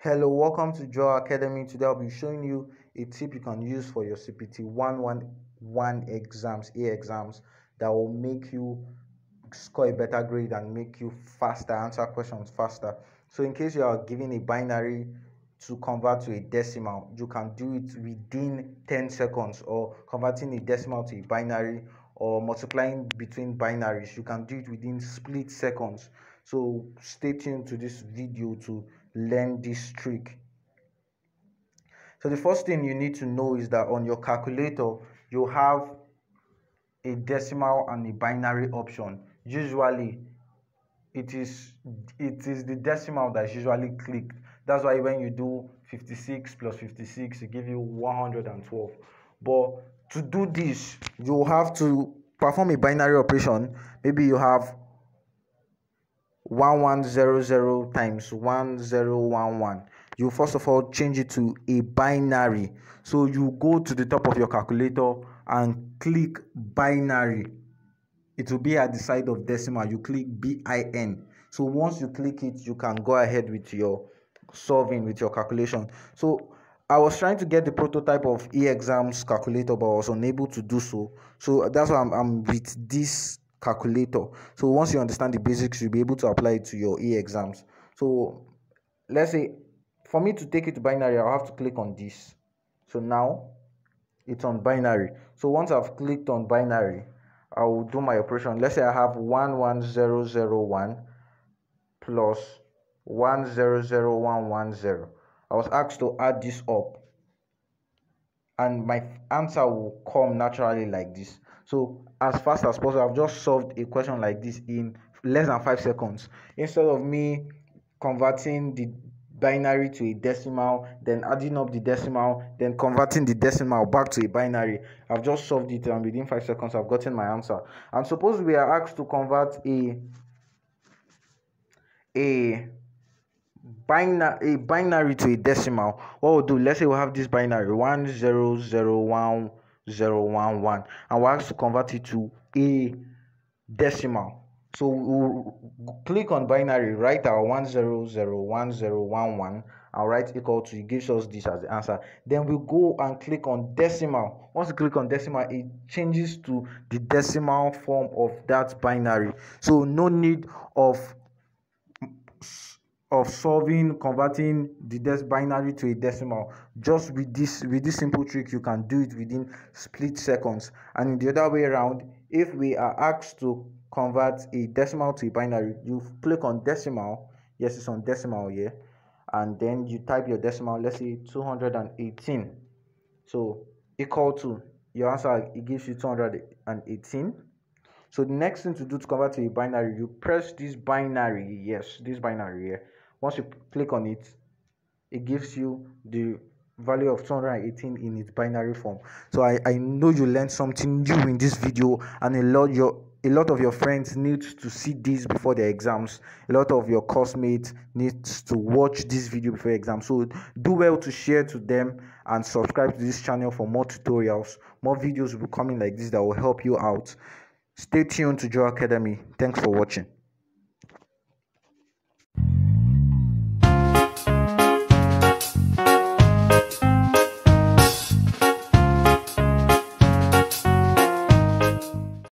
Hello, welcome to Joel Academy. Today I'll be showing you a tip you can use for your CPT 111 exams, E-exams, that will make you score a better grade and make you faster, answer questions faster. So, in case you are given a binary to convert to a decimal, you can do it within 10 seconds, or converting a decimal to a binary, or multiplying between binaries. You can do it within split seconds. So, stay tuned to this video to learn this trick. So the first thing you need to know is that on your calculator you have a decimal and a binary option. Usually it is it is the decimal that's usually clicked. That's why when you do 56 plus 56 it gives you 112. But to do this you have to perform a binary operation. Maybe you have 1100 times 1011 you first of all change it to a binary. So you go to the top of your calculator and click binary. It will be at the side of decimal. You click bin so once you click it you can go ahead with your solving with your calculation. So I was trying to get the prototype of e-exams calculator but I was unable to do so. So that's why I'm, I'm with this calculator. So once you understand the basics you'll be able to apply it to your e exams so let's say for me to take it to binary i'll have to click on this. So now it's on binary. So once i've clicked on binary i will do my operation. Let's say i have 11001 plus 100110 i was asked to add this up. And my answer will come naturally like this. So as fast as possible i've just solved a question like this in less than five seconds. Instead of me converting the binary to a decimal then adding up the decimal then converting the decimal back to a binary i've just solved it and within five seconds i've gotten my answer. And suppose we are asked to convert a a binary a binary to a decimal. What we'll do let's say we have this binary one zero zero one zero one one and we're asked to convert it to a decimal. So we'll click on binary write our one zero zero one zero one one and write equal to it gives us this as the answer. Then we go and click on decimal. Once you click on decimal it changes to the decimal form of that binary. So no need of of solving converting the des binary to a decimal. Just with this with this simple trick you can do it within split seconds. And the other way around if we are asked to convert a decimal to a binary you click on decimal. Yes it's on decimal here and then you type your decimal let's say 218 so equal to your answer it gives you 218 so the next thing to do to convert to a binary you press this binary yes this binary here once you click on it it gives you the value of 218 in its binary form. So i i know you learned something new in this video and a lot your a lot of your friends need to see this before their exams. A lot of your classmates needs to watch this video before exam so do well to share to them and subscribe to this channel for more tutorials. More videos will be coming like this that will help you out. Stay tuned to joel academy. Thanks for watching